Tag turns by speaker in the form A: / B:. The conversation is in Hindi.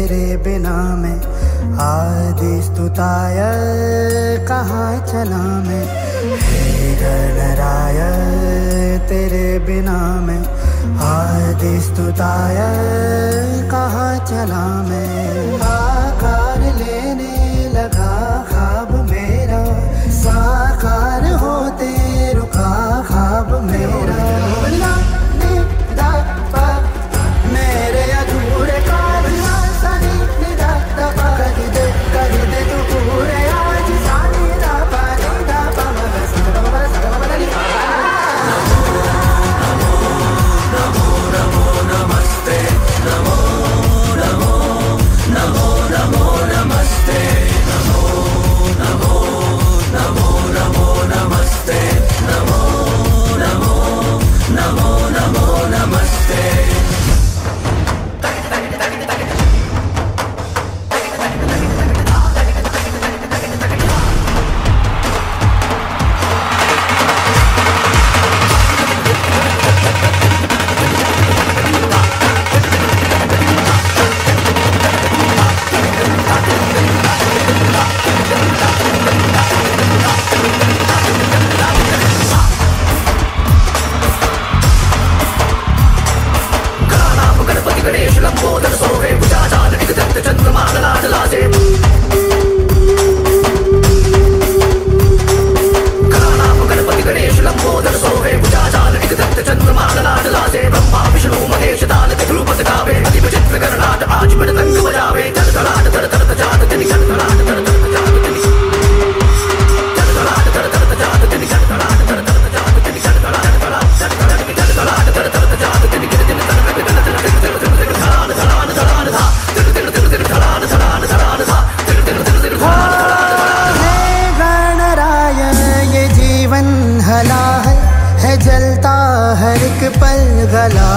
A: तेरे बिना मैं आदि तुताय कहाँ चला मैं? हे गणराय, तेरे बिना मैं आदि तुताय कहाँ चला मैं? चलता हर एक पल गला।